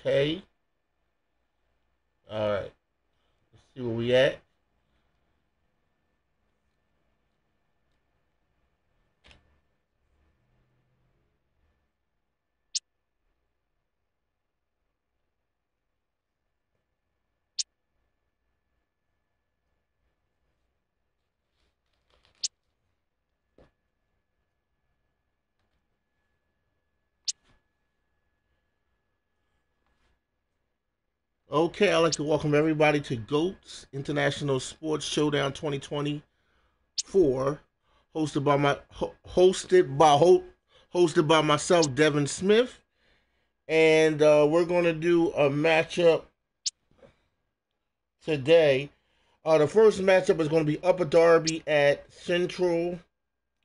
Okay. All right. Let's see where we at. Okay, I'd like to welcome everybody to GOATS International Sports Showdown 2024, hosted by my ho- hosted by ho- hosted by myself, Devin Smith, and uh, we're going to do a matchup today. Uh, the first matchup is going to be Upper Darby at Central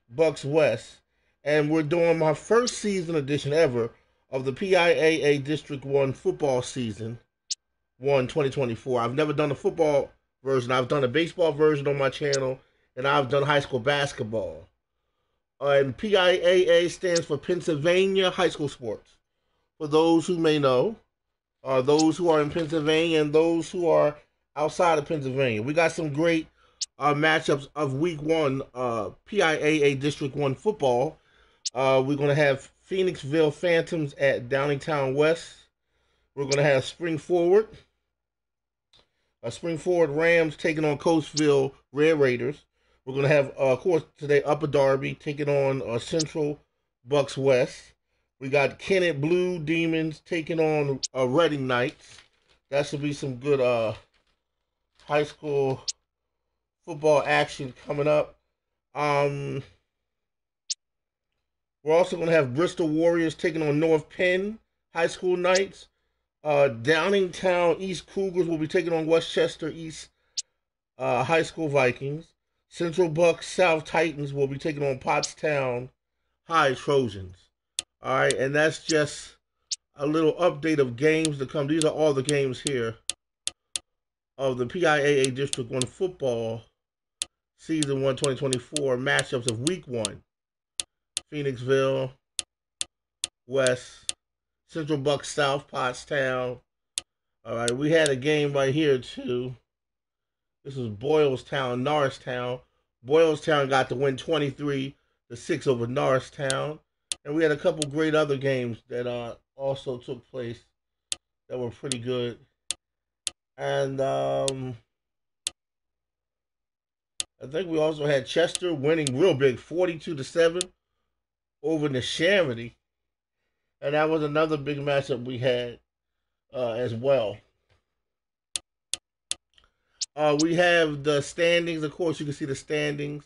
Bucks West, and we're doing my first season edition ever of the PIAA District One football season. One 2024. I've never done a football version. I've done a baseball version on my channel, and I've done high school basketball. Uh, and PIAA stands for Pennsylvania High School Sports. For those who may know, uh, those who are in Pennsylvania and those who are outside of Pennsylvania, we got some great uh, matchups of Week One uh, PIAA District One football. Uh, we're going to have Phoenixville Phantoms at Downingtown West. We're going to have Spring-Ford uh, Spring-Ford Rams taking on Coatesville Red Raiders. We're going to have, uh, of course, today Upper Darby taking on uh, Central Bucks West. We got Kennett Blue Demons taking on uh, Reading Knights. That should be some good uh, high school football action coming up. Um, we're also going to have Bristol Warriors taking on North Penn High School Knights. Uh, Downingtown East Cougars will be taking on West Chester East uh, High School Vikings. Central Bucks South Titans will be taking on Pottstown High Trojans. All right, and that's just a little update of games to come. These are all the games here of the PIAA District 1 football season 1 2024 matchups of week 1. Phoenixville, West, Central Bucks South, Pottstown. All right, we had a game right here too. This is Doylestown, Norristown. Doylestown got to win 23 to 6 over Norristown. And we had a couple great other games that uh, also took place that were pretty good. And um, I think we also had Chester winning real big, 42 to 7 over Neshaminy and that was another big matchup we had uh, as well. Uh, we have the standings. Of course, you can see the standings.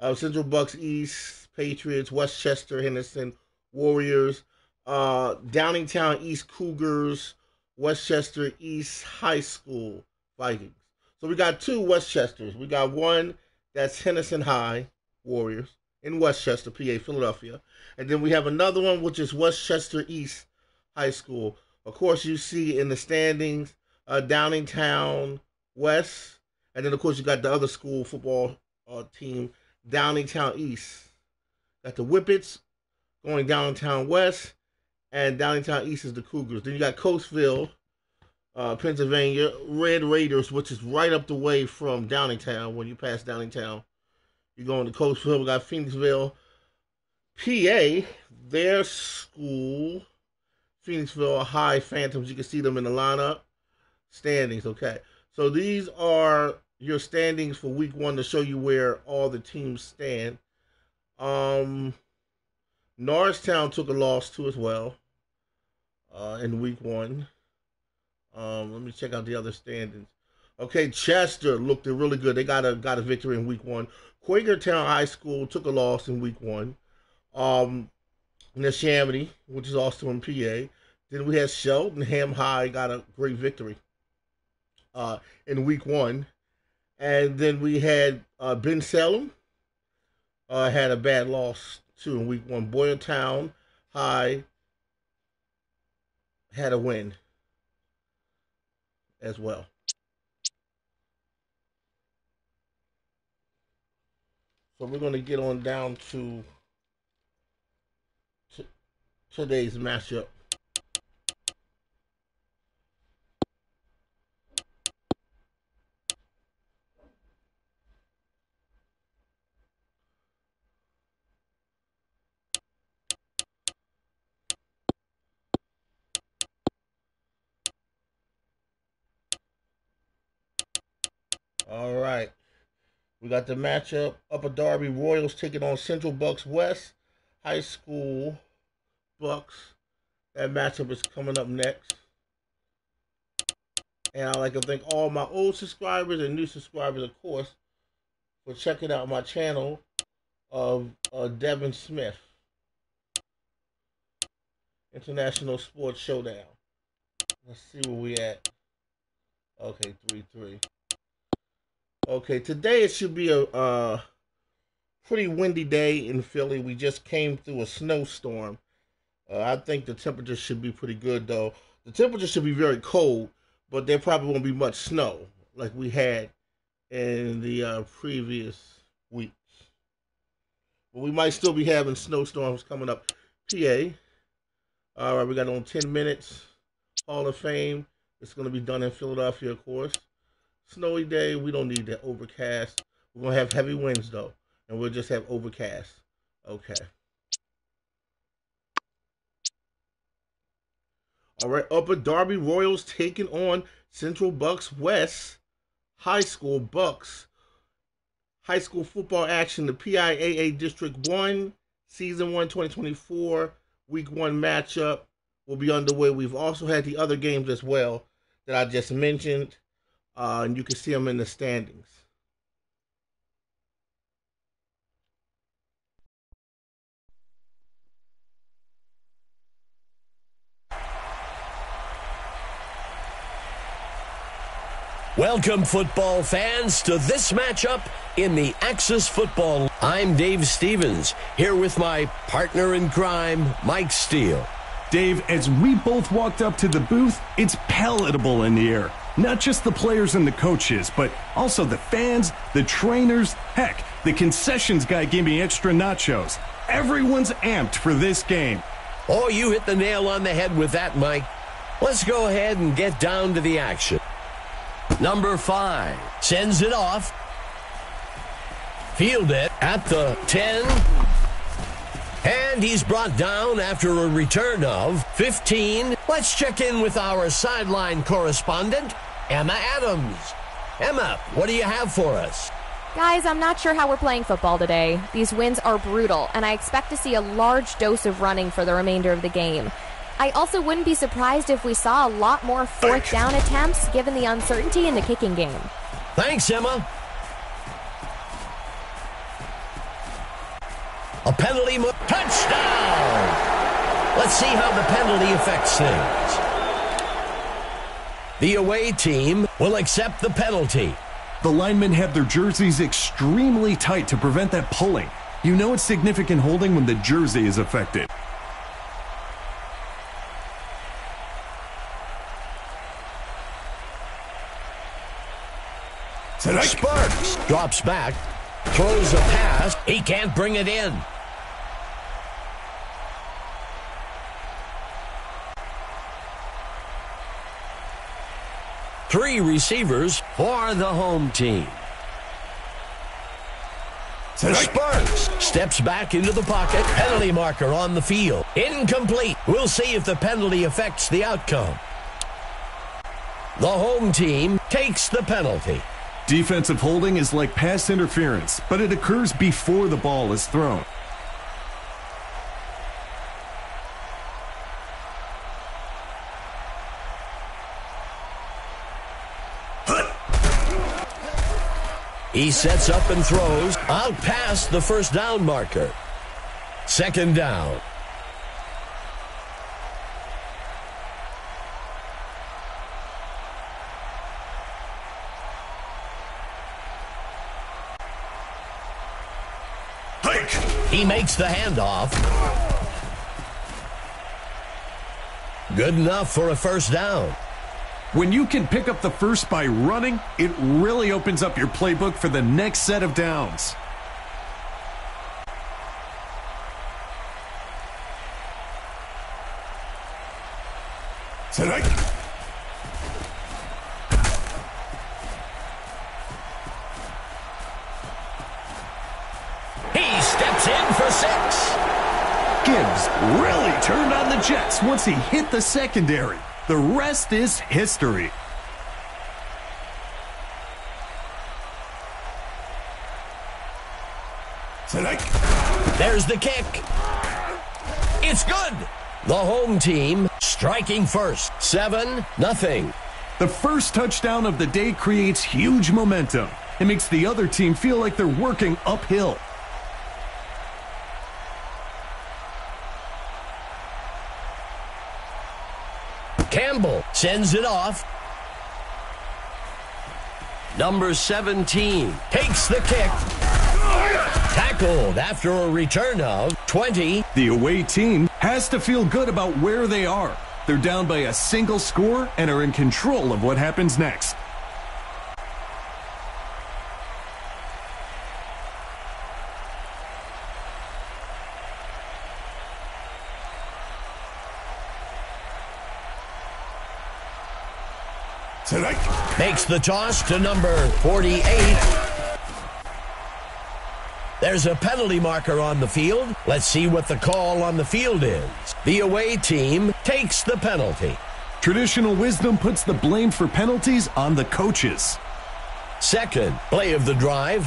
Uh, Central Bucks East, Patriots, West Chester, Henderson, Warriors, uh, Downingtown East Cougars, West Chester East High School Vikings. So we got two Westchesters. We got one that's Henderson High Warriors in West Chester, PA, Philadelphia. And then we have another one, which is West Chester East High School. Of course, you see in the standings, uh, Downingtown West. And then, of course, you got the other school football uh, team, Downingtown East. Got the Whippets going Downingtown West. And Downingtown East is the Cougars. Then you got Coatesville, uh, Pennsylvania, Red Raiders, which is right up the way from Downingtown when you pass Downingtown. You're going to Coatesville. We got Phoenixville, PA. Their school, Phoenixville High Phantoms. You can see them in the lineup standings. Okay, so these are your standings for Week One to show you where all the teams stand. Um, Norristown took a loss too as well uh, in Week One. Um, let me check out the other standings. Okay, Chester looked really good. They got a got a victory in Week One. Quakertown High School took a loss in week one. Um, Neshaminy, which is also in PA. Then we had Cheltenham High got a great victory uh, in week one. And then we had uh, Bensalem uh, had a bad loss too in week one. Boyertown High had a win as well. So we're going to get on down to today's matchup. All right. We got the matchup Upper Darby Royals taking on Central Bucks West High School Bucks. That matchup is coming up next. And I'd like to thank all my old subscribers and new subscribers, of course, for checking out my channel of uh, Devin Smith. International Sports Showdown. Let's see where we at. Okay, 3 3. Okay, today it should be a pretty windy day in Philly. We just came through a snowstorm. Uh, I think the temperature should be pretty good, though. The temperature should be very cold, but there probably won't be much snow like we had in the uh, previous weeks. But we might still be having snowstorms coming up. PA. All right, we got on 10 minutes. Hall of Fame. It's going to be done in Philadelphia, of course. Snowy day. We don't need that overcast. We're to have heavy winds, though. And we'll just have overcast. Okay. All right, Upper Darby Royals taking on Central Bucks West High School Bucks. High school football action, the PIAA District 1, Season 1 2024, Week 1 matchup will be underway. We've also had the other games as well that I just mentioned, uh, and you can see them in the standings. Welcome, football fans, to this matchup in the Axis Football. I'm Dave Stevens, here with my partner in crime, Mike Steele. Dave, as we both walked up to the booth, it's palatable in the air. Not just the players and the coaches, but also the fans, the trainers, heck, the concessions guy gave me extra nachos. Everyone's amped for this game. Oh, you hit the nail on the head with that, Mike. Let's go ahead and get down to the action. Number five sends it off. Field it at the 10. And he's brought down after a return of 15. Let's check in with our sideline correspondent, Emma Adams. Emma, what do you have for us? Guys, I'm not sure how we're playing football today. These winds are brutal, and I expect to see a large dose of running for the remainder of the game. I also wouldn't be surprised if we saw a lot more fourth down attempts given the uncertainty in the kicking game. Thanks, Emma. A penalty. Touchdown! Let's see how the penalty affects things. The away team will accept the penalty. The linemen have their jerseys extremely tight to prevent that pulling. You know it's significant holding when the jersey is affected. Sparks drops back, throws a pass. He can't bring it in. Three receivers for the home team. The Sparks steps back into the pocket. Penalty marker on the field. Incomplete. We'll see if the penalty affects the outcome. The home team takes the penalty. Defensive holding is like pass interference, but it occurs before the ball is thrown. He sets up and throws out past the first down marker. Second down. He makes the handoff. Good enough for a first down. When you can pick up the first by running, it really opens up your playbook for the next set of downs. Tonight. He steps in for six. Gibbs really turned on the Jets once he hit the secondary. The rest is history. There's the kick. It's good. The home team striking first. 7 nothing. The first touchdown of the day creates huge momentum. It makes the other team feel like they're working uphill. Sends it off. Number 17 takes the kick. Tackled after a return of 20. The away team has to feel good about where they are. They're down by a single score and are in control of what happens next. The toss to number 48. There's a penalty marker on the field. Let's see what the call on the field is. The away team takes the penalty. Traditional wisdom puts the blame for penalties on the coaches. Second play of the drive.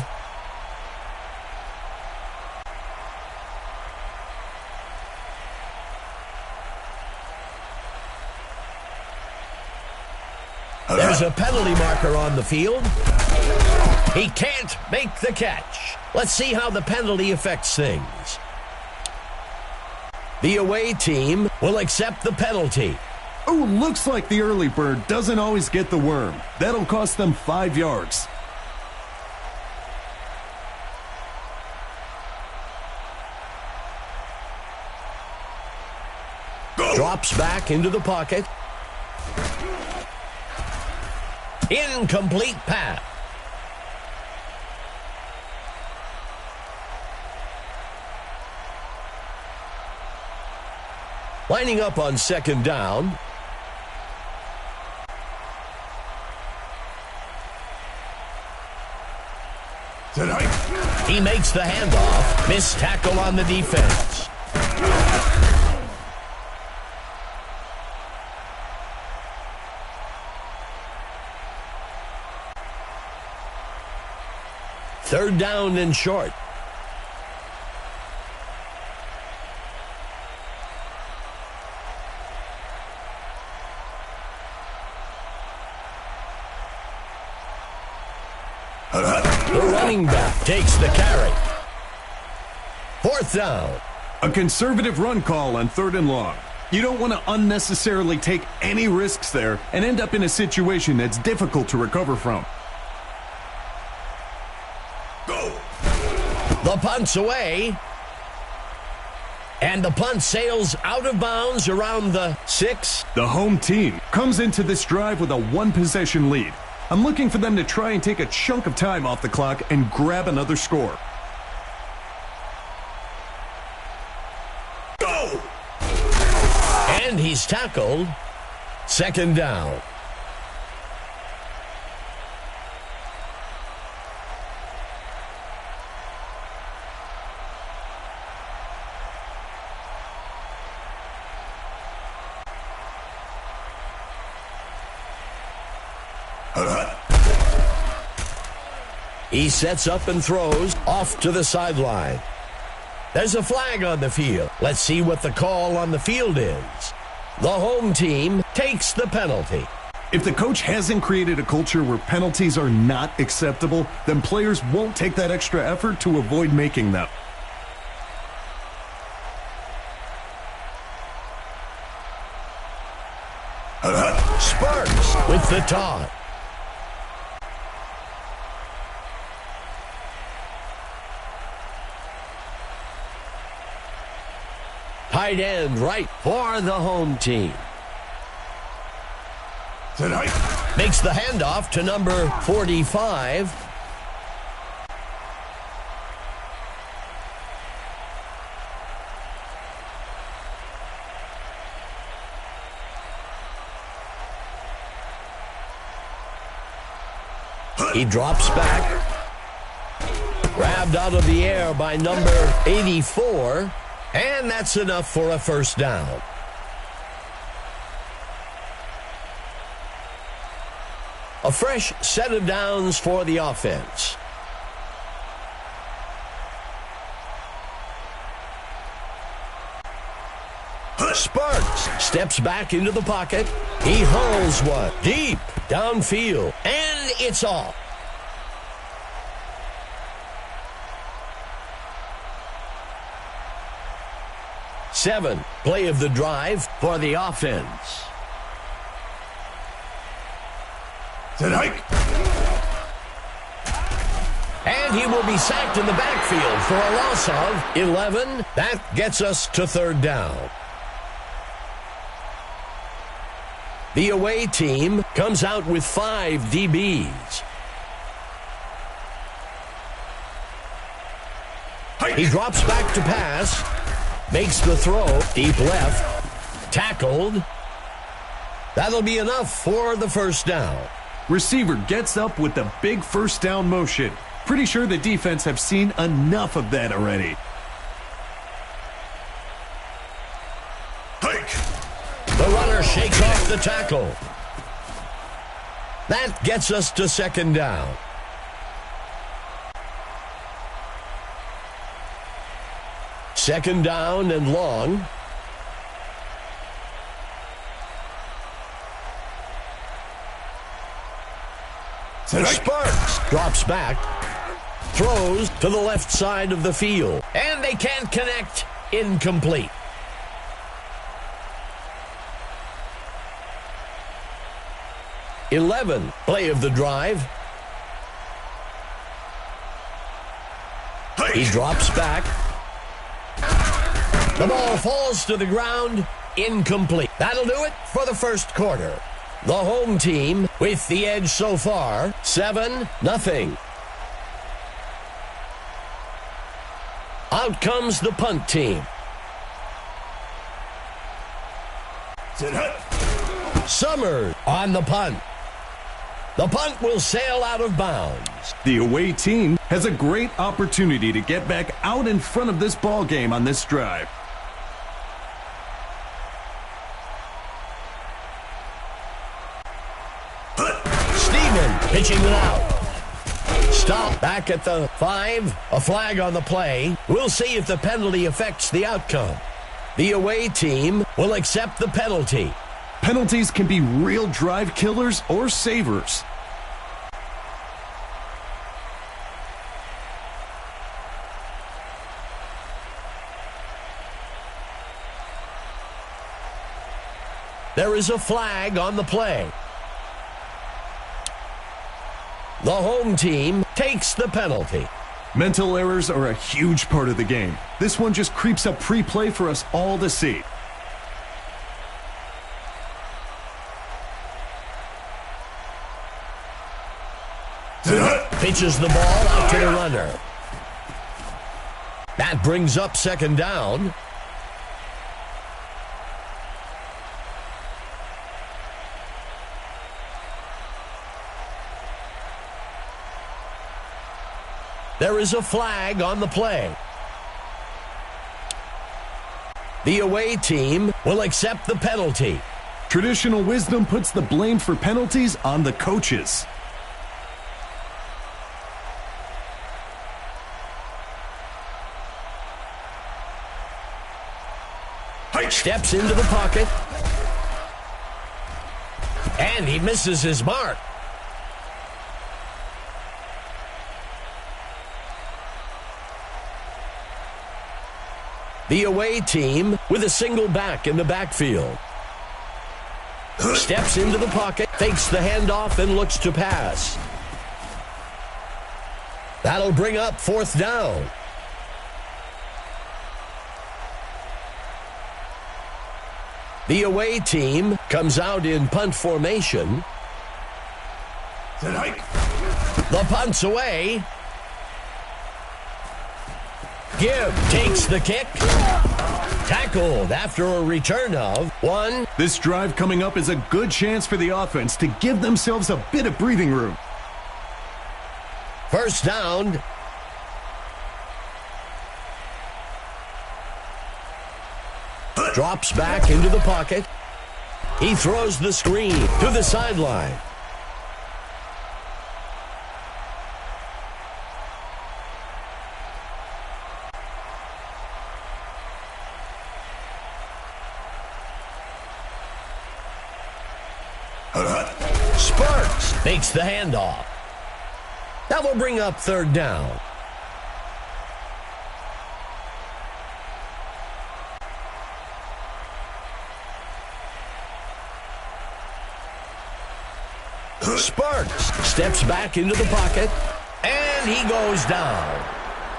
There's a penalty marker on the field. He can't make the catch. Let's see how the penalty affects things. The away team will accept the penalty. Oh, looks like the early bird doesn't always get the worm. That'll cost them five yards. Drops back into the pocket. Incomplete pass. Lining up on second down. Tonight. He makes the handoff. Missed tackle on the defense. Third down and short. The running back takes the carry. Fourth down. A conservative run call on third and long. You don't want to unnecessarily take any risks there and end up in a situation that's difficult to recover from. The punt's away. And the punt sails out of bounds around the six. The home team comes into this drive with a one possession lead. I'm looking for them to try and take a chunk of time off the clock and grab another score. Go! And he's tackled. Second down. He sets up and throws off to the sideline. There's a flag on the field. Let's see what the call on the field is. The home team takes the penalty. If the coach hasn't created a culture where penalties are not acceptable, then players won't take that extra effort to avoid making them. Sparks with the toss. Tight end right for the home team. Tonight. Makes the handoff to number 45. He drops back. Grabbed out of the air by number 84. And that's enough for a first down. A fresh set of downs for the offense. Sparks steps back into the pocket. He hauls one deep downfield, and it's off. Seven, play of the drive for the offense. Set hike. And he will be sacked in the backfield for a loss of 11. That gets us to third down. The away team comes out with five DBs. He drops back to pass, makes the throw, deep left, tackled. That'll be enough for the first down. Receiver gets up with the big first down motion. Pretty sure the defense have seen enough of that already. Hike. The runner shakes off the tackle. That gets us to second down. Second down and long. Sparks drops back, throws to the left side of the field, and they can't connect. Incomplete. Eleven play of the drive. He drops back. The ball falls to the ground. Incomplete. That'll do it for the first quarter. The home team with the edge so far, 7 nothing. Out comes the punt team. Summer on the punt. The punt will sail out of bounds. The away team has a great opportunity to get back out in front of this ball game on this drive. Steven pitching it out. Stop back at the five. A flag on the play. We'll see if the penalty affects the outcome. The away team will accept the penalty. Penalties can be real drive killers or savers. There is a flag on the play. The home team takes the penalty. Mental errors are a huge part of the game. This one just creeps up pre-play for us all to see. Pitches the ball out to the runner. That brings up second down. There is a flag on the play. The away team will accept the penalty. Traditional wisdom puts the blame for penalties on the coaches. Steps into the pocket. And he misses his mark. The away team with a single back in the backfield. Steps into the pocket, fakes the handoff, and looks to pass. That'll bring up fourth down. The away team comes out in punt formation. The punt's away. Gibb takes the kick. Tackled after a return of one. This drive coming up is a good chance for the offense to give themselves a bit of breathing room. First down. Drops back into the pocket. He throws the screen to the sideline. Sparks makes the handoff. That will bring up third down. Sparks steps back into the pocket, and he goes down.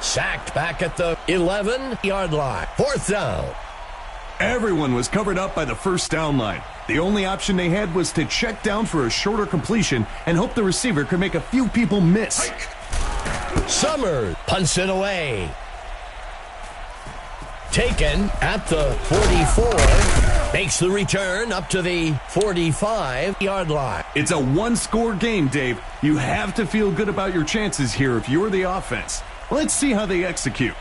Sacked back at the 11-yard line. Fourth down. Everyone was covered up by the first down line. The only option they had was to check down for a shorter completion and hope the receiver could make a few people miss. Summers punts it away. Taken at the 44. Makes the return up to the 45-yard line. It's a one-score game, Dave. You have to feel good about your chances here if you're the offense. Let's see how they execute.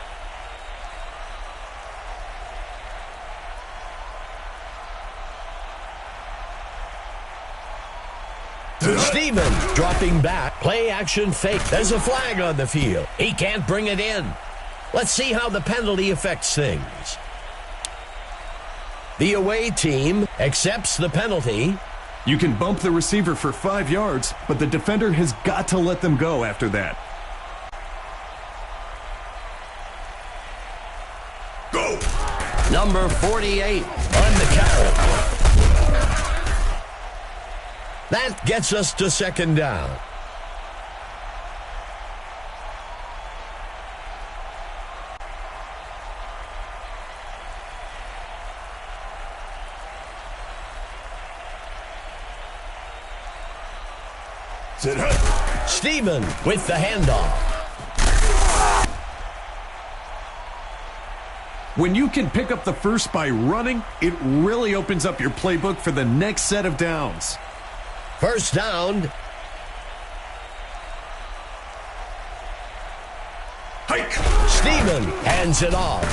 Steven dropping back. Play action fake. There's a flag on the field. He can't bring it in. Let's see how the penalty affects things. The away team accepts the penalty. You can bump the receiver for five yards, but the defender has got to let them go after that. Go! Number 48 on the carry. That gets us to second down. Steven with the handoff. When you can pick up the first by running, it really opens up your playbook for the next set of downs. First down. Hike. Steven hands it off.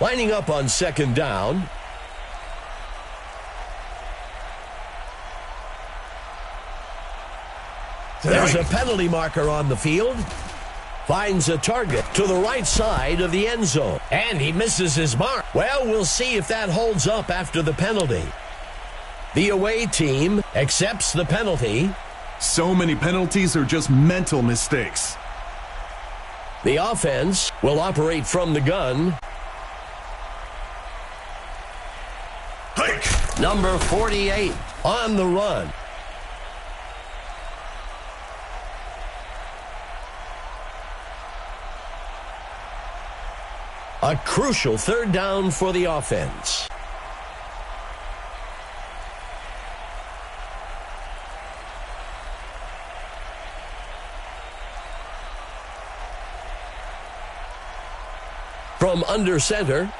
Lining up on second down. There's a penalty marker on the field. Finds a target to the right side of the end zone. And he misses his mark. Well, we'll see if that holds up after the penalty. The away team accepts the penalty. So many penalties are just mental mistakes. The offense will operate from the gun. Hike. Number 48 on the run. A crucial third down for the offense. From under center.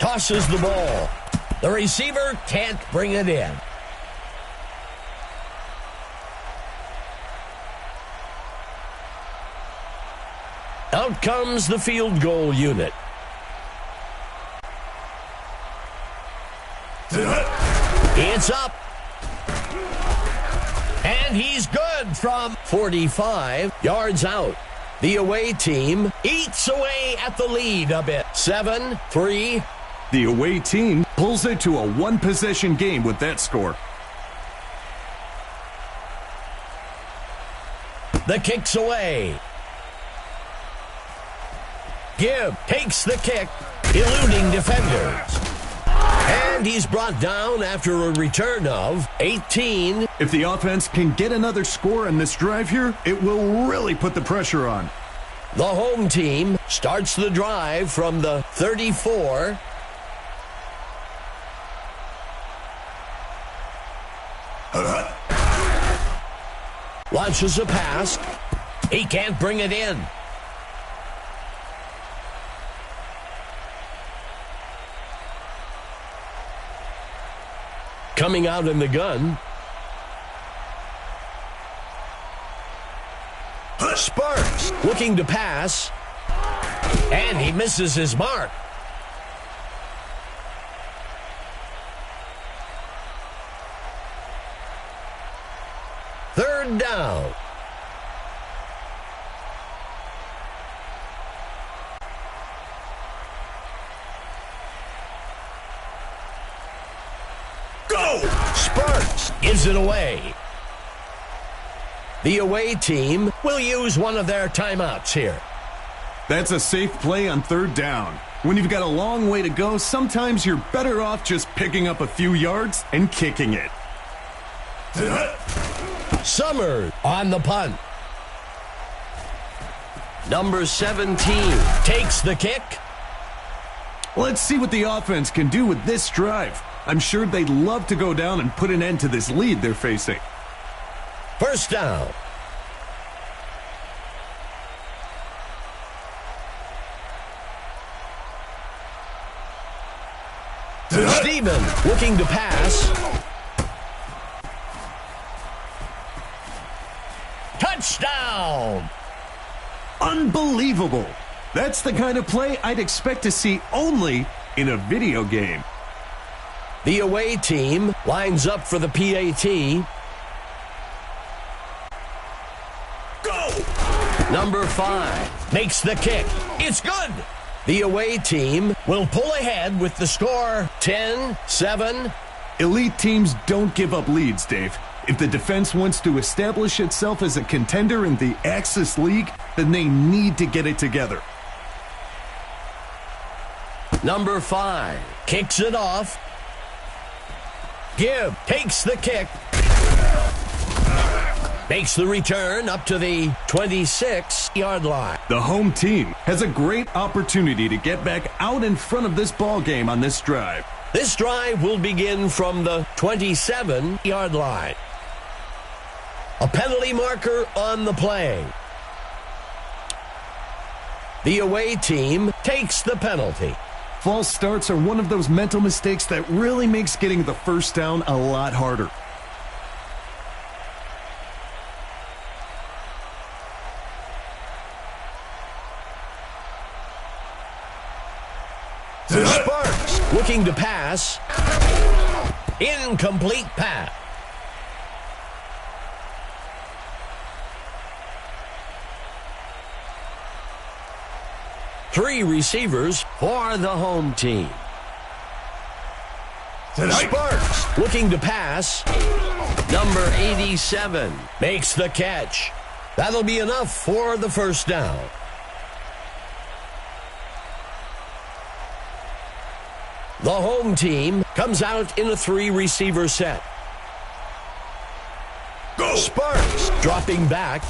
Tosses the ball. The receiver can't bring it in. Out comes the field goal unit. It's up. And he's good from 45 yards out. The away team eats away at the lead a bit. 7 3. The away team pulls it to a one possession game with that score. The kick's away. Gibb takes the kick, eluding defenders. And he's brought down after a return of 18. If the offense can get another score in this drive here, it will really put the pressure on. The home team starts the drive from the 34. Launches a pass. He can't bring it in. Coming out in the gun. Sparks looking to pass. And he misses his mark. Go! Sparks gives it away. The away team will use one of their timeouts here. That's a safe play on third down. When you've got a long way to go, sometimes you're better off just picking up a few yards and kicking it. Summers on the punt. Number 17 takes the kick. Let's see what the offense can do with this drive. I'm sure they'd love to go down and put an end to this lead they're facing. First down. Steven looking to pass. Touchdown! Unbelievable! That's the kind of play I'd expect to see only in a video game. The away team lines up for the PAT. Go! Number five makes the kick. It's good! The away team will pull ahead with the score 10 7. Elite teams don't give up leads, Dave. If the defense wants to establish itself as a contender in the Axis League, then they need to get it together. Number five kicks it off. Gibb takes the kick. Makes the return up to the 26 yard line. The home team has a great opportunity to get back out in front of this ball game on this drive. This drive will begin from the 27 yard line. A penalty marker on the play. The away team takes the penalty. False starts are one of those mental mistakes that really makes getting the first down a lot harder. Sparks looking to pass. Incomplete pass. Three receivers for the home team. Sparks looking to pass. Number 87 makes the catch. That'll be enough for the first down. The home team comes out in a three receiver set. Go. Sparks dropping back.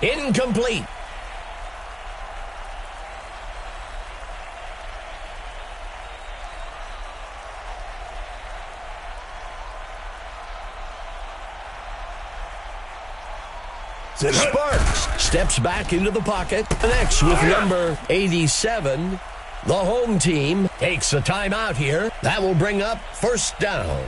Incomplete. Sparks steps back into the pocket, connects with number 87. The home team takes a timeout here. That will bring up first down.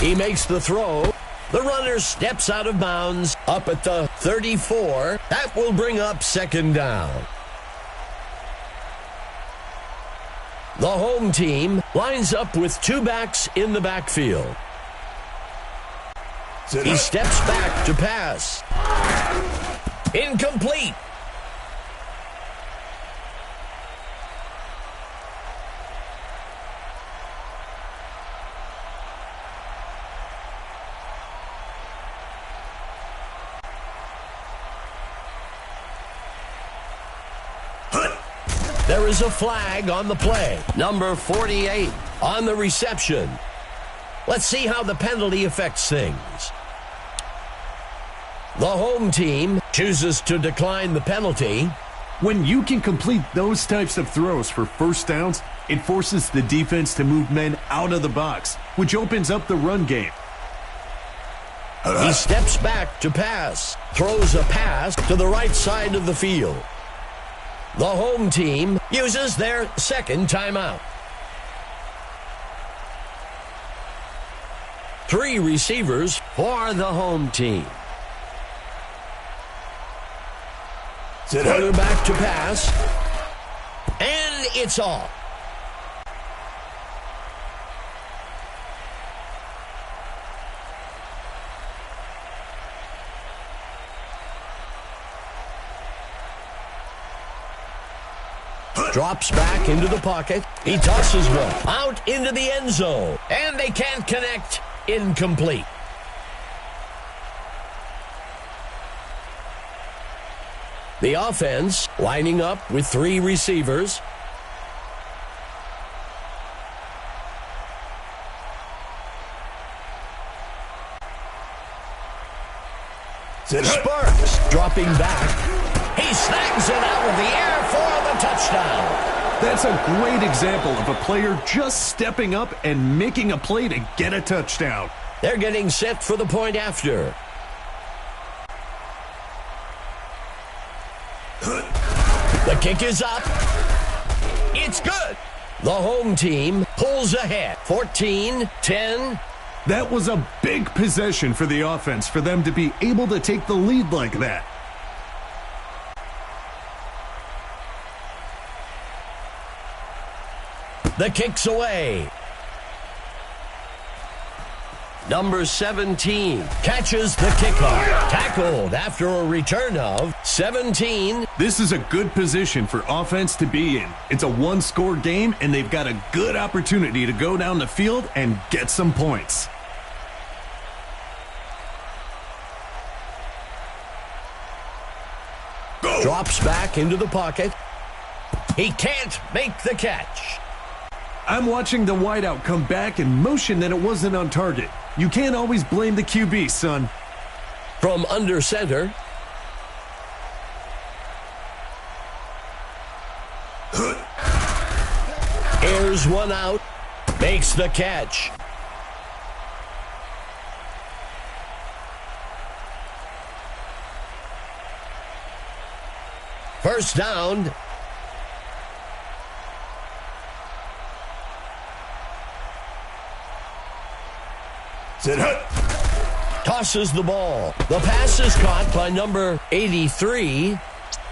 He makes the throw. The runner steps out of bounds up at the 34. That will bring up second down. The home team lines up with two backs in the backfield. He steps back to pass. Incomplete. There is a flag on the play. Number 48 on the reception. Let's see how the penalty affects things. The home team chooses to decline the penalty. When you can complete those types of throws for first downs, it forces the defense to move men out of the box, which opens up the run game. He steps back to pass, throws a pass to the right side of the field. The home team uses their second timeout. Three receivers for the home team. Quarterback to pass. And it's off. Drops back into the pocket. He tosses one out into the end zone. And they can't connect. Incomplete. The offense lining up with three receivers. Sparks dropping back. He snags it out of the air for touchdown. That's a great example of a player just stepping up and making a play to get a touchdown. They're getting set for the point after. The kick is up. It's good. The home team pulls ahead. 14 10. That was a big possession for the offense for them to be able to take the lead like that. The kick's away. Number 17 catches the kickoff. Tackled after a return of 17. This is a good position for offense to be in. It's a one score game, and they've got a good opportunity to go down the field and get some points. Go. Drops back into the pocket. He can't make the catch. I'm watching the wideout come back and motion that it wasn't on target. You can't always blame the QB, son. From under center. Airs one out. Makes the catch. First down. Hut. Tosses the ball. The pass is caught by number 83.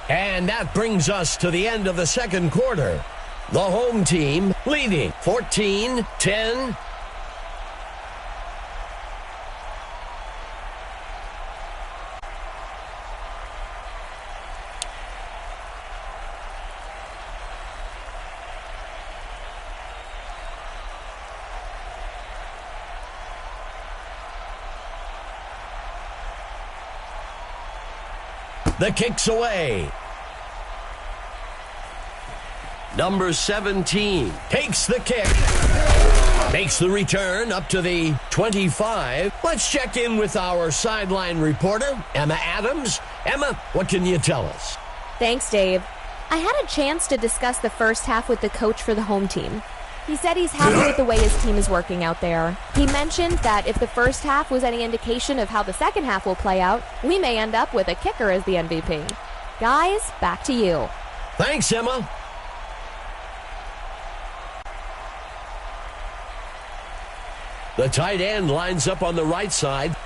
And that brings us to the end of the second quarter. The home team leading 14 10. The kick's away. Number 17 takes the kick. Makes the return up to the 25. Let's check in with our sideline reporter, Emma Adams. Emma, what can you tell us? Thanks, Dave. I had a chance to discuss the first half with the coach for the home team. He said he's happy with the way his team is working out there. He mentioned that if the first half was any indication of how the second half will play out, we may end up with a kicker as the MVP. Guys, back to you. Thanks, Emma. The tight end lines up on the right side.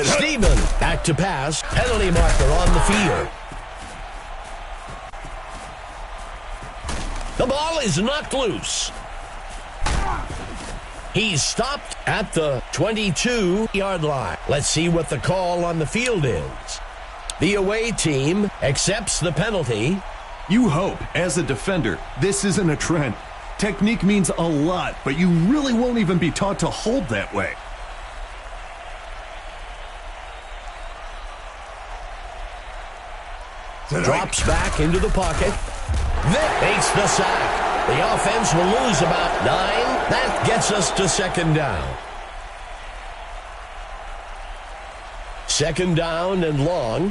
Steven back to pass. Penalty marker on the field. The ball is knocked loose. He's stopped at the 22-yard line. Let's see what the call on the field is. The away team accepts the penalty. You hope, as a defender, this isn't a trend. Technique means a lot, but you really won't even be taught to hold that way. Drops back into the pocket. Vick makes the sack. The offense will lose about nine. That gets us to second down. Second down and long.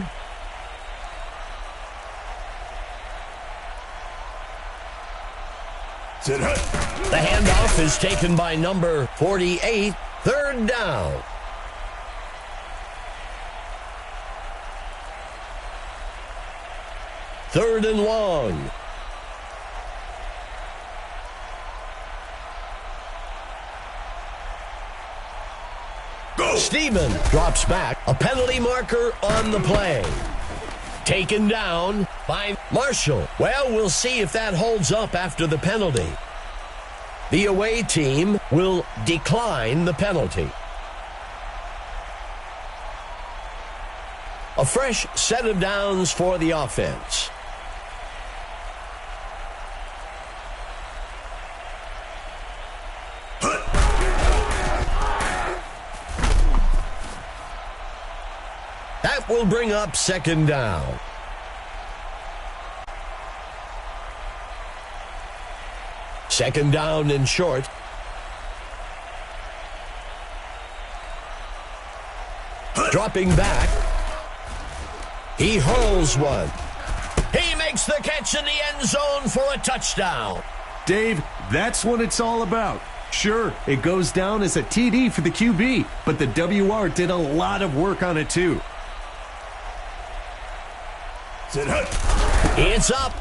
The handoff is taken by number 48. Third down. Third and long. Go. Steven drops back. A penalty marker on the play. Taken down by Marshall. Well, we'll see if that holds up after the penalty. The away team will decline the penalty. A fresh set of downs for the offense. Will bring up second down. Second down and short. Dropping back. He hurls one. He makes the catch in the end zone for a touchdown. Dave, that's what it's all about. Sure, it goes down as a TD for the QB, but the WR did a lot of work on it too. It's up.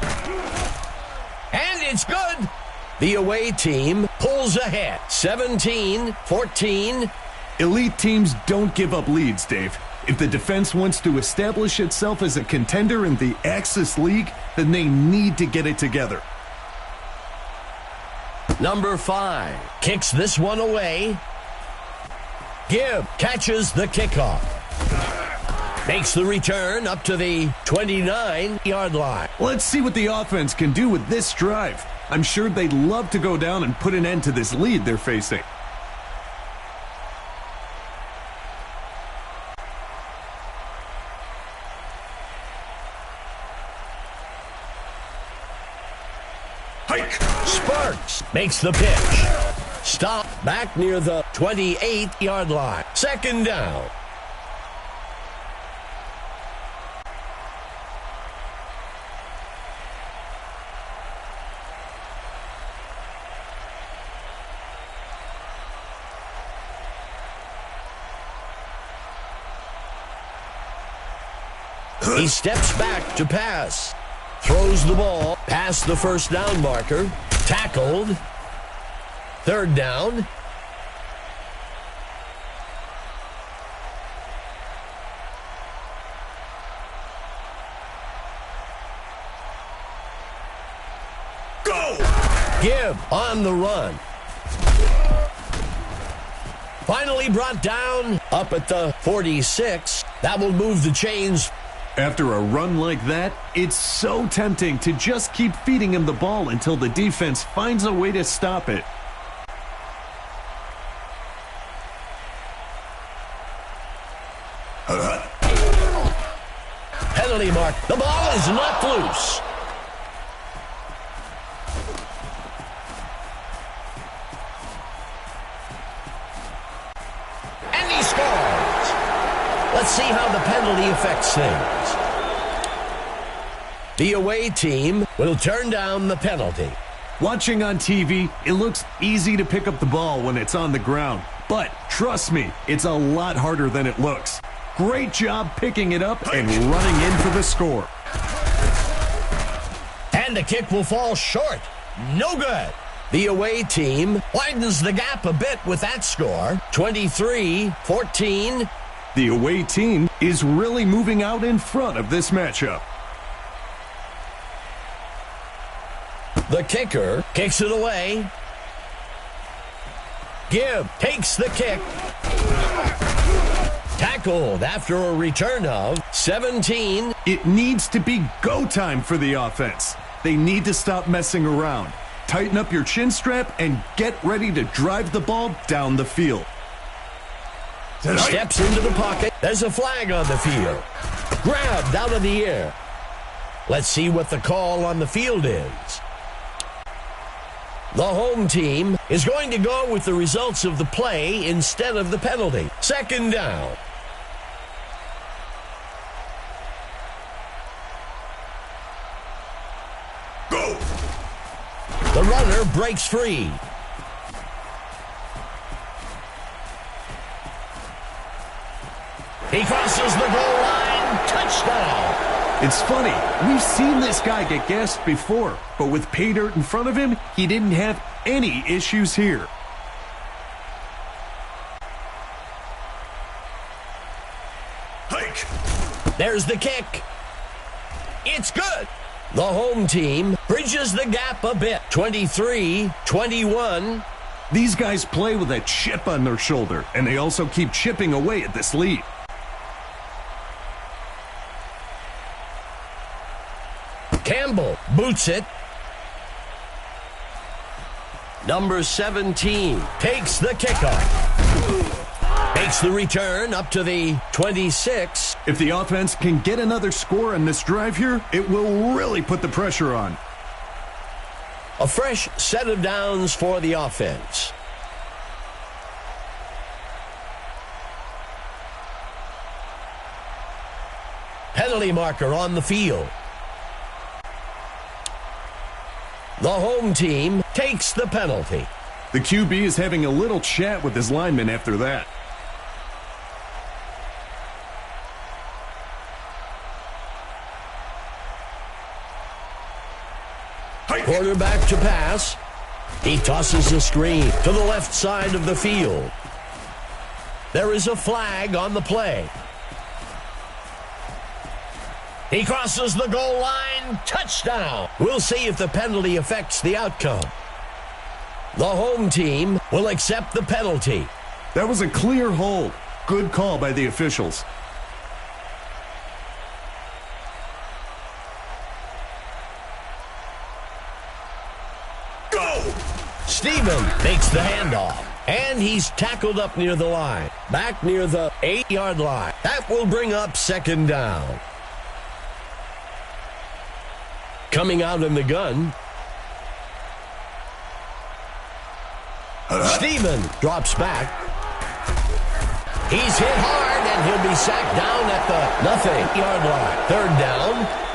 And it's good. The away team pulls ahead. 17 14. Elite teams don't give up leads, Dave. If the defense wants to establish itself as a contender in the Axis League, then they need to get it together. Number five kicks this one away. Gibb catches the kickoff. Makes the return up to the 29 yard line. Let's see what the offense can do with this drive. I'm sure they'd love to go down and put an end to this lead they're facing. Hike. Sparks makes the pitch. Stop back near the 28 yard line. Second down. He steps back to pass. Throws the ball past the first down marker. Tackled. Third down. Go! Gibb on the run. Finally brought down up at the 46. That will move the chains after a run like that, it's so tempting to just keep feeding him the ball until the defense finds a way to stop it. Penalty mark. The ball is knocked loose. And he scores. Let's see how affects things. The away team will turn down the penalty. Watching on TV, it looks easy to pick up the ball when it's on the ground. But trust me, it's a lot harder than it looks. Great job picking it up and running in for the score. And the kick will fall short. No good. The away team widens the gap a bit with that score 23 14. The away team is really moving out in front of this matchup. The kicker kicks it away. Gibb takes the kick. Tackled after a return of 17. It needs to be go time for the offense. They need to stop messing around. Tighten up your chin strap and get ready to drive the ball down the field. Steps into the pocket. There's a flag on the field. Grabbed out of the air. Let's see what the call on the field is. The home team is going to go with the results of the play instead of the penalty. Second down. Go! The runner breaks free. He crosses the goal line. Touchdown. It's funny. We've seen this guy get gassed before, but with pay dirt in front of him, he didn't have any issues here. Hike. There's the kick. It's good. The home team bridges the gap a bit. 23 21. These guys play with a chip on their shoulder, and they also keep chipping away at this lead. Boots it. Number 17 takes the kickoff. Makes the return up to the 26. If the offense can get another score on this drive here, it will really put the pressure on. A fresh set of downs for the offense. Penalty marker on the field. The home team takes the penalty. The QB is having a little chat with his lineman after that. Quarterback to pass. He tosses the screen to the left side of the field. There is a flag on the play. He crosses the goal line. Touchdown. We'll see if the penalty affects the outcome. The home team will accept the penalty. That was a clear hold. Good call by the officials. Go! Steven makes the handoff. And he's tackled up near the line. Back near the eight-yard line. That will bring up second down. Coming out in the gun. Steven drops back. He's hit hard, and he'll be sacked down at the nothing yard line. Third down.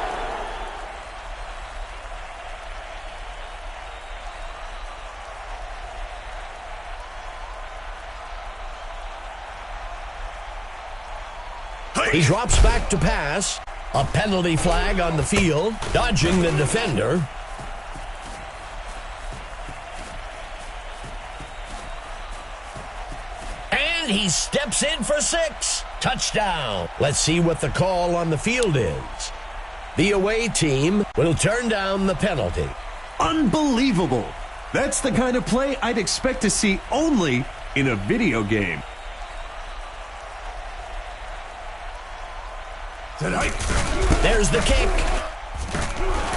He drops back to pass. A penalty flag on the field, dodging the defender. And he steps in for six. Touchdown. Let's see what the call on the field is. The away team will turn down the penalty. Unbelievable. That's the kind of play I'd expect to see only in a video game. Tonight. There's the kick.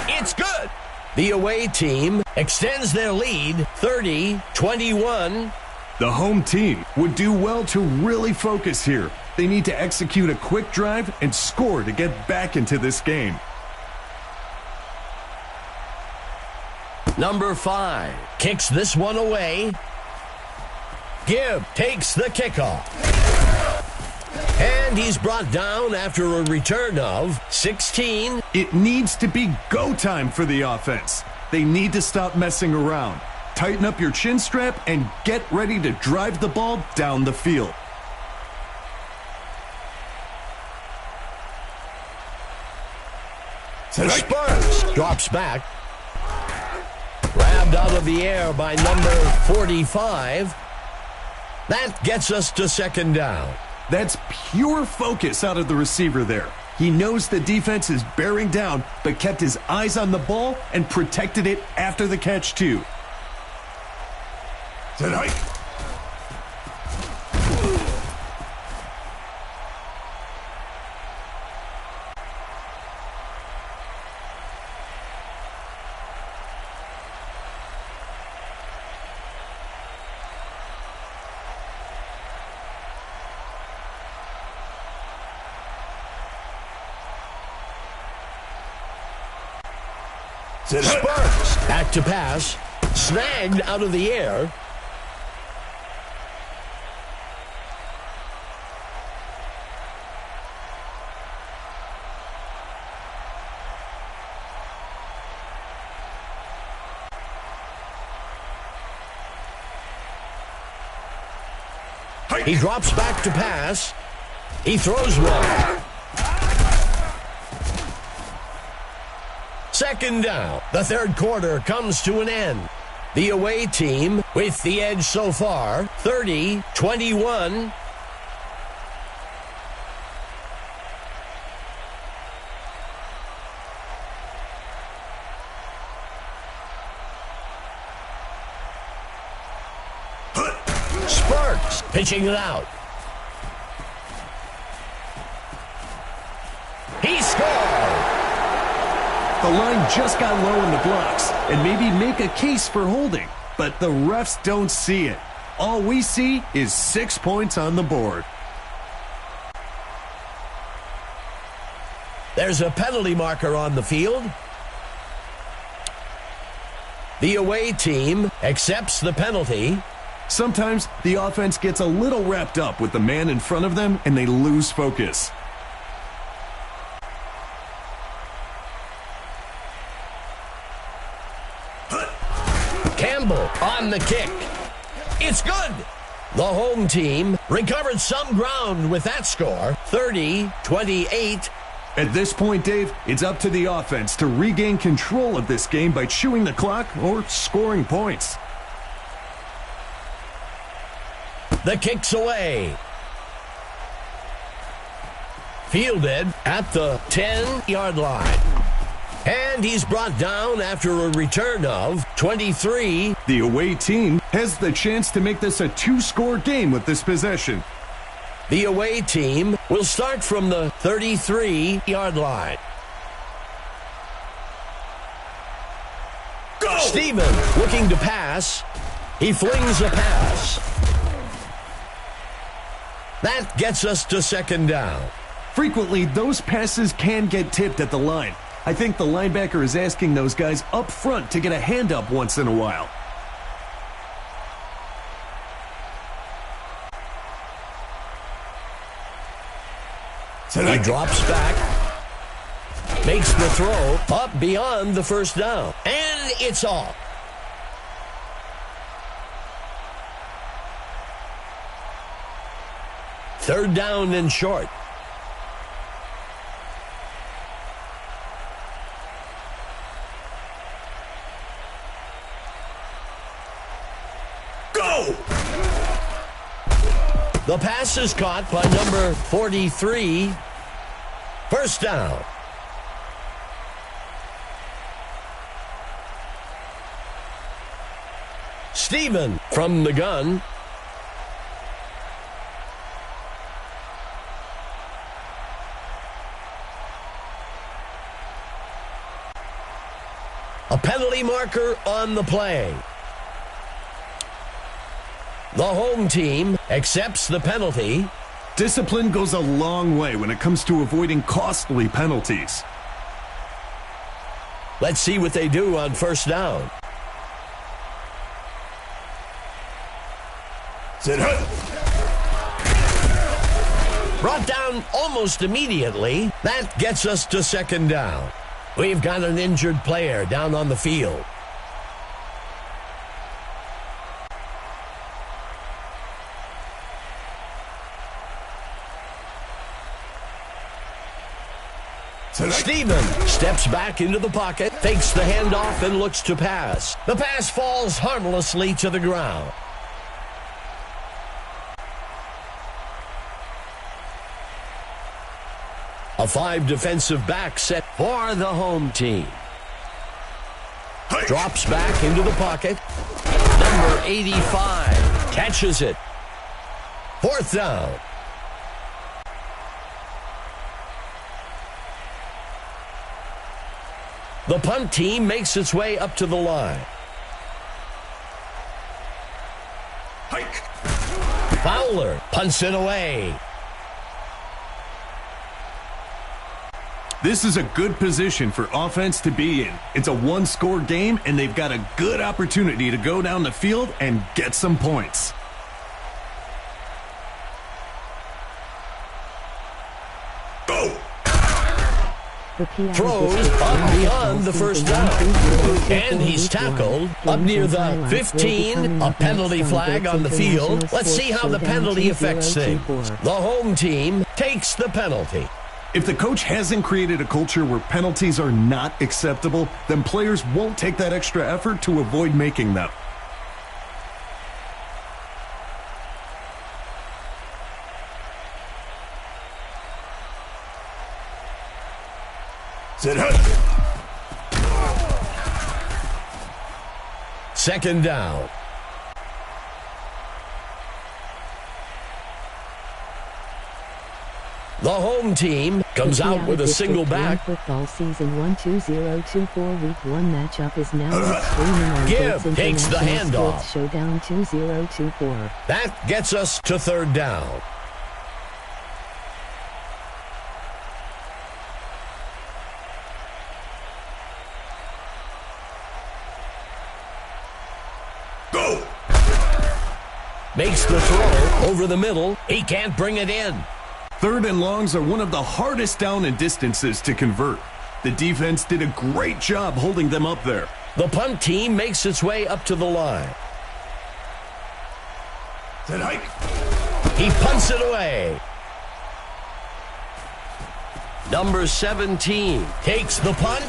It's good. The away team extends their lead 30-21. The home team would do well to really focus here. They need to execute a quick drive and score to get back into this game. Number five kicks this one away. Gibb takes the kickoff. And he's brought down after a return of 16. It needs to be go time for the offense. They need to stop messing around. Tighten up your chin strap and get ready to drive the ball down the field. The Sparks drops back. Grabbed out of the air by number 45. That gets us to second down. That's pure focus out of the receiver there. He knows the defense is bearing down, but kept his eyes on the ball and protected it after the catch, too. Tonight. To pass. Snagged out of the air. He drops back to pass. He throws one. Second down. The third quarter comes to an end. The away team with the edge so far, 30-21. Sparks pitching it out. He scored. The line just got low in the blocks and maybe make a case for holding, but the refs don't see it. All we see is six points on the board. There's a penalty marker on the field. The away team accepts the penalty. Sometimes the offense gets a little wrapped up with the man in front of them and they lose focus. Campbell on the kick. It's good. The home team recovered some ground with that score 30 28. At this point, Dave, it's up to the offense to regain control of this game by chewing the clock or scoring points. The kick's away. Fielded at the 10 yard line. And he's brought down after a return of 23. The away team has the chance to make this a two score game with this possession. The away team will start from the 33 yard line. Go! Steven looking to pass. He flings a pass. That gets us to second down. Frequently, those passes can get tipped at the line. I think the linebacker is asking those guys up front to get a hand up once in a while. He drops back, makes the throw up beyond the first down, and it's off. Third down and short. Go! The pass is caught by number 43. First down. Steven from the gun. A penalty marker on the play. The home team accepts the penalty. Discipline goes a long way when it comes to avoiding costly penalties. Let's see what they do on first down. Sit Brought down almost immediately. That gets us to second down. We've got an injured player down on the field. Steven steps back into the pocket, fakes the handoff, and looks to pass. The pass falls harmlessly to the ground. A five defensive back set for the home team. Drops back into the pocket. Number 85 catches it. Fourth down. The punt team makes its way up to the line. Hike. Fowler punts it away. This is a good position for offense to be in. It's a one score game, and they've got a good opportunity to go down the field and get some points. Go! Throws up beyond the first down. And he's tackled up near the 15. A penalty flag on the field. Let's see how the penalty affects things. The home team takes the penalty. If the coach hasn't created a culture where penalties are not acceptable, then players won't take that extra effort to avoid making them. Sit Second down. The home team comes out with a single back. Football season 12024 week 1 matchup is now streaming on Goats takes the handoff. Showdown 2024. That gets us to third down. Go! Makes the throw over the middle. He can't bring it in. Third and longs are one of the hardest down and distances to convert. The defense did a great job holding them up there. The punt team makes its way up to the line. Said hike. He punts it away. Number 17 takes the punt.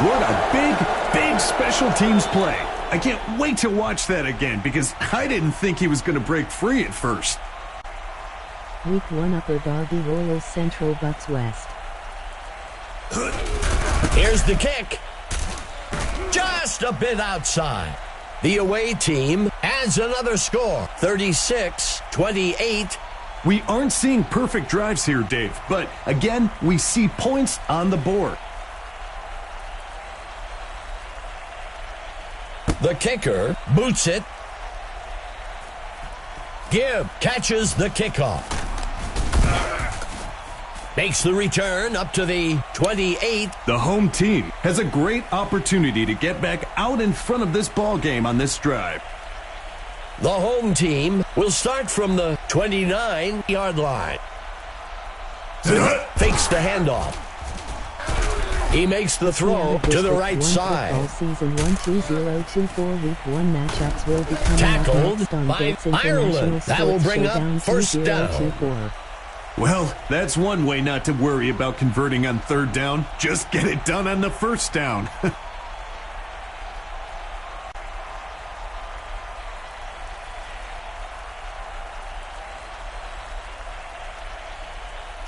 What a big, big special teams play. I can't wait to watch that again because I didn't think he was going to break free at first. Week 1 Upper Darby Royals Central Bucks West. Here's the kick. Just a bit outside. The away team adds another score 36 28. We aren't seeing perfect drives here, Dave, but again, we see points on the board. The kicker boots it. Gibb catches the kickoff. Makes the return up to the 28. The home team has a great opportunity to get back out in front of this ball game on this drive. The home team will start from the 29 yard line. Fakes the handoff. He makes the throw to the right side. Football season 12024 week 1 matchups will be coming Tackled up on by Ireland. That will bring up first down. Well, that's one way not to worry about converting on third down. Just get it done on the first down.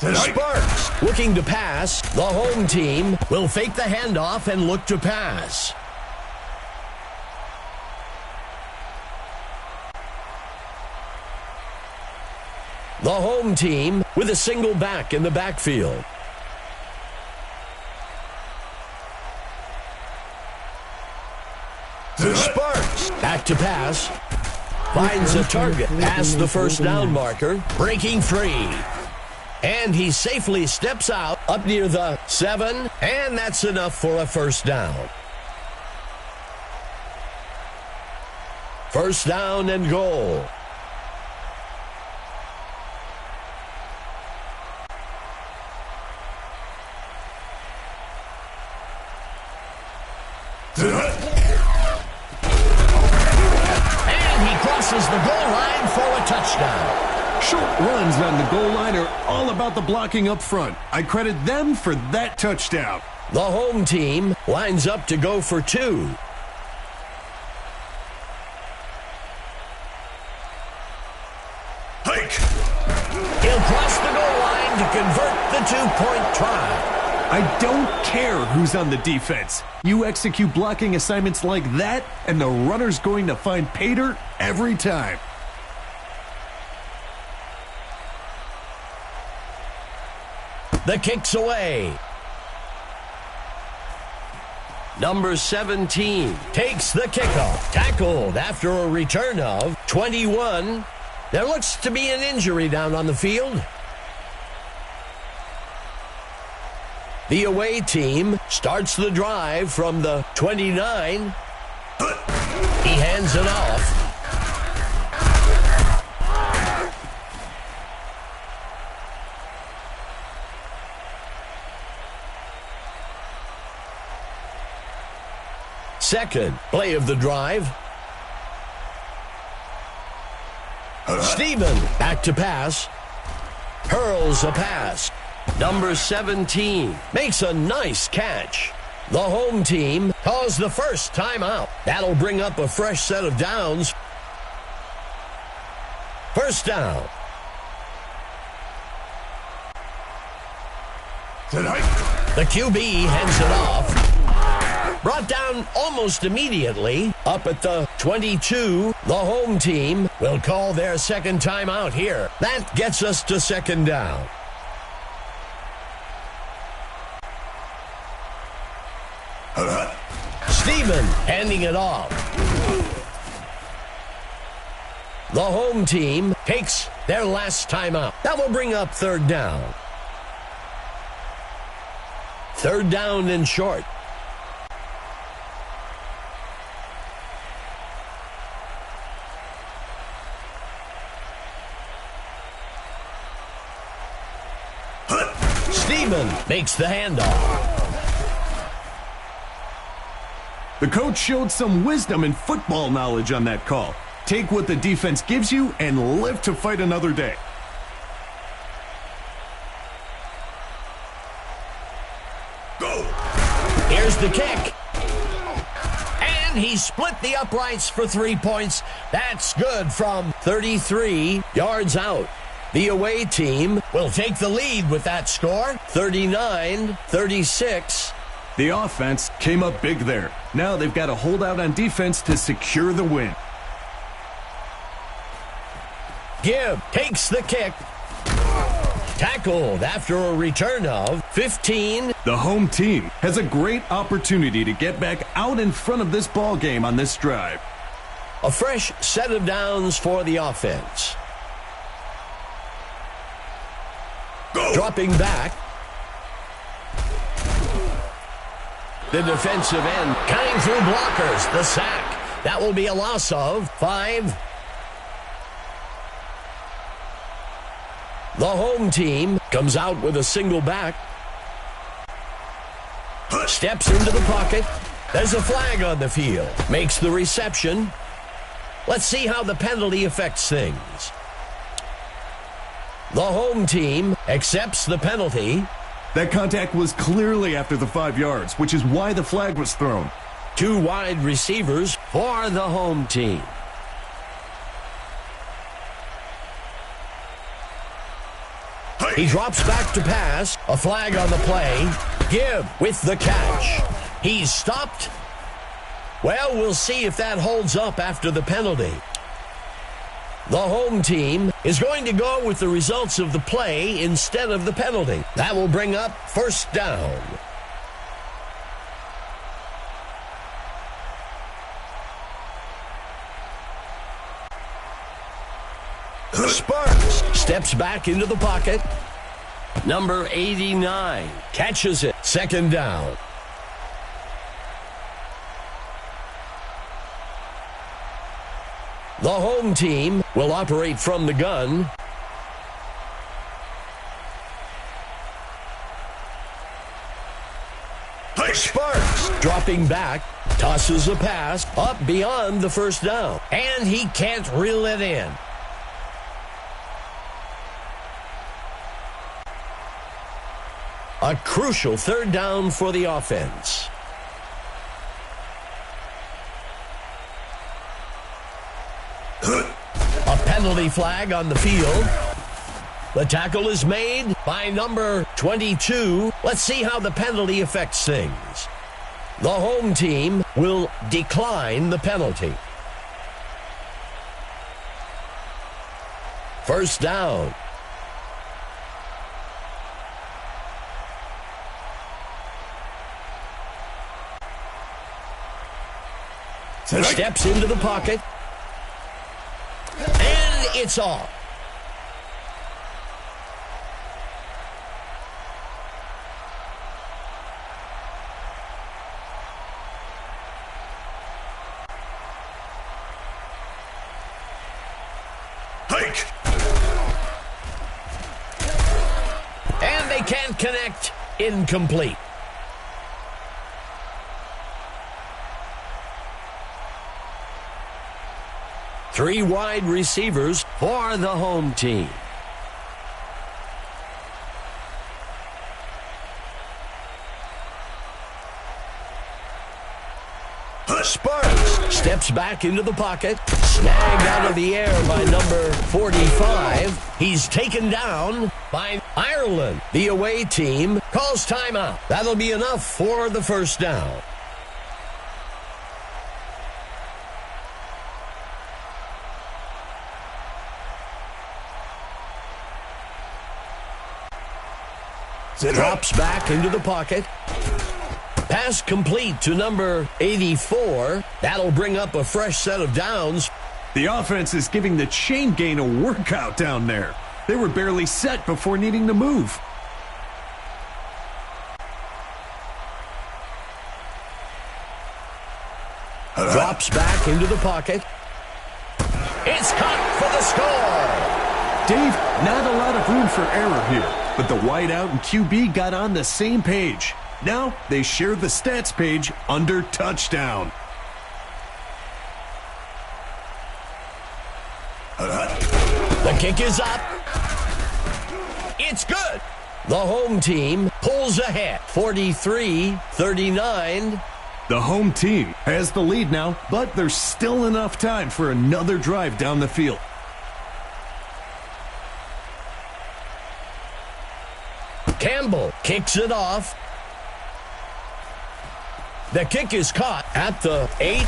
Sparks looking to pass. The home team will fake the handoff and look to pass. The home team with a single back in the backfield. The Sparks back to pass. Finds a target past the first down marker, breaking free. And he safely steps out up near the seven, and that's enough for a first down. First down and goal. Runs on the goal line are all about the blocking up front. I credit them for that touchdown. The home team lines up to go for two. Hike. He'll cross the goal line to convert the two-point try. I don't care who's on the defense. You execute blocking assignments like that, and the runner's going to find pay dirt every time. The kick's away. Number 17 takes the kickoff. Tackled after a return of 21. There looks to be an injury down on the field. The away team starts the drive from the 29. He hands it off. Second play of the drive. Steven back to pass. Hurls a pass. Number 17 makes a nice catch. The home team calls the first timeout. That'll bring up a fresh set of downs. First down. Hike. The QB hands it off. Brought down almost immediately. Up at the 22, the home team will call their second timeout here. That gets us to second down. Steven handing it off. The home team takes their last timeout. That will bring up third down. Third down and short. Makes the handoff. The coach showed some wisdom and football knowledge on that call. Take what the defense gives you and live to fight another day. Go! Here's the kick. And he split the uprights for three points. That's good from 33 yards out. The away team will take the lead with that score 39 36. The offense came up big there. Now they've got to hold out on defense to secure the win. Gibb takes the kick. Tackled after a return of 15. The home team has a great opportunity to get back out in front of this ball game on this drive. A fresh set of downs for the offense. Go. Dropping back. The defensive end cutting through blockers. The sack. That will be a loss of five. The home team comes out with a single back. Steps into the pocket. There's a flag on the field. Makes the reception. Let's see how the penalty affects things. The home team accepts the penalty. That contact was clearly after the five yards, which is why the flag was thrown. Two wide receivers for the home team. He drops back to pass. A flag on the play. Gibb with the catch. He's stopped. Well, we'll see if that holds up after the penalty. The home team is going to go with the results of the play instead of the penalty. That will bring up first down. Sparks steps back into the pocket. Number 89 catches it. Second down. The home team will operate from the gun. Sparks dropping back, tosses a pass up beyond the first down, and he can't reel it in. A crucial third down for the offense. A penalty flag on the field. The tackle is made by number 22. Let's see how the penalty affects things. The home team will decline the penalty. First down. Steps into the pocket. It's off. Hike. And they can't connect. Incomplete. Three wide receivers for the home team. The Sparks steps back into the pocket. Snagged out of the air by number 45. He's taken down by Ireland. The away team calls timeout. That'll be enough for the first down. Drops back into the pocket. Pass complete to number 84. That'll bring up a fresh set of downs. The offense is giving the chain gain a workout down there. They were barely set before needing to move. Drops back into the pocket. It's caught for the score. Dave, not a lot of room for error here, but the wideout and QB got on the same page. Now they share the stats page under touchdown. The kick is up. It's good. The home team pulls ahead 43 39. The home team has the lead now, but there's still enough time for another drive down the field. Campbell kicks it off. The kick is caught at the 8.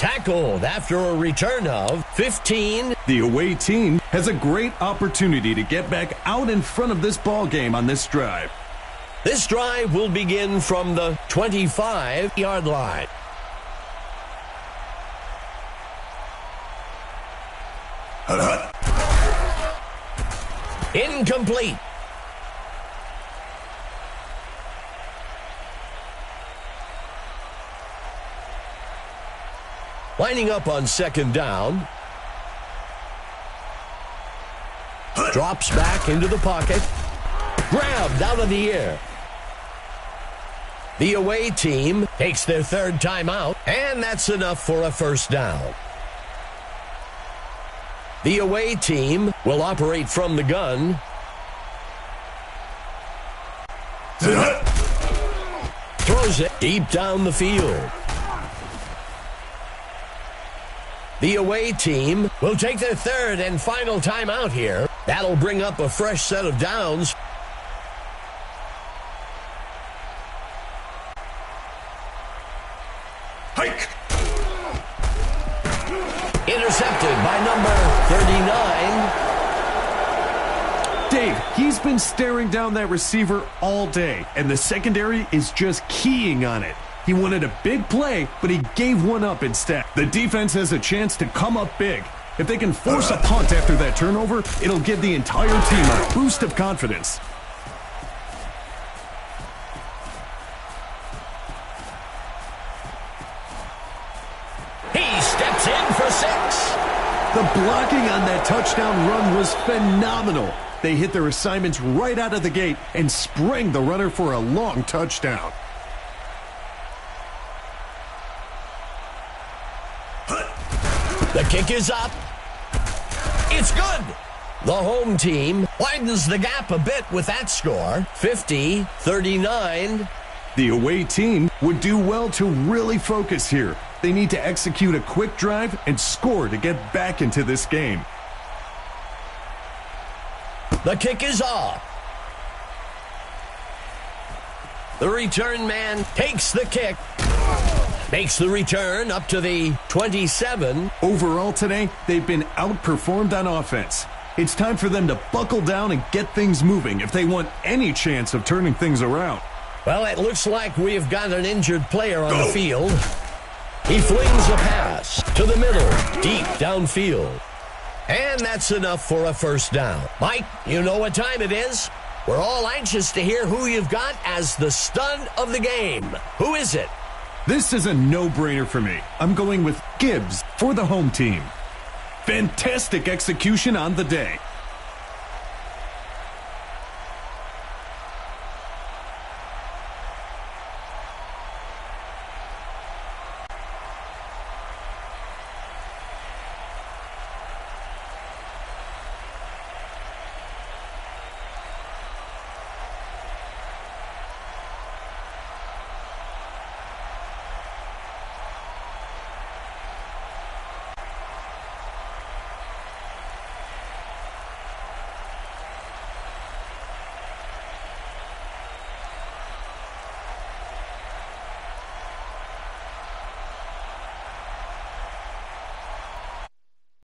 Tackled after a return of 15. The away team has a great opportunity to get back out in front of this ball game on this drive. This drive will begin from the 25 yard line. Incomplete. Lining up on second down. Drops back into the pocket. Grabbed out of the air. The away team takes their third timeout, and that's enough for a first down. The away team will operate from the gun. Throws it deep down the field. The away team will take their third and final timeout here. That'll bring up a fresh set of downs. Hike! Intercepted by number 39. Dave, he's been staring down that receiver all day, and the secondary is just keying on it. He wanted a big play, but he gave one up instead. The defense has a chance to come up big. If they can force a punt after that turnover, it'll give the entire team a boost of confidence. He steps in for six. The blocking on that touchdown run was phenomenal. They hit their assignments right out of the gate and sprang the runner for a long touchdown. Kick is up. It's good. The home team widens the gap a bit with that score 50 39. The away team would do well to really focus here. They need to execute a quick drive and score to get back into this game. The kick is off. The return man takes the kick. Makes the return up to the 27. Overall today, they've been outperformed on offense. It's time for them to buckle down and get things moving if they want any chance of turning things around. Well, it looks like we've got an injured player on the field. He flings a pass to the middle, deep downfield. And that's enough for a first down. Mike, you know what time it is. We're all anxious to hear who you've got as the stun of the game. Who is it? This is a no-brainer for me. I'm going with Gibbs for the home team. Fantastic execution on the day.